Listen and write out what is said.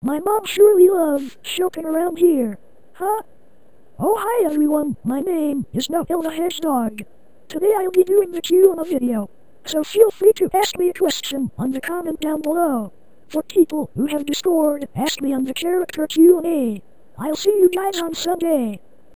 My mom surely loves shopping around here. Huh? Oh hi everyone, my name is Nohilda Hashdog. Today I'll be doing the Q&A video. So feel free to ask me a question on the comment down below. For people who have Discord, ask me on the character Q&A. I'll see you guys on Sunday.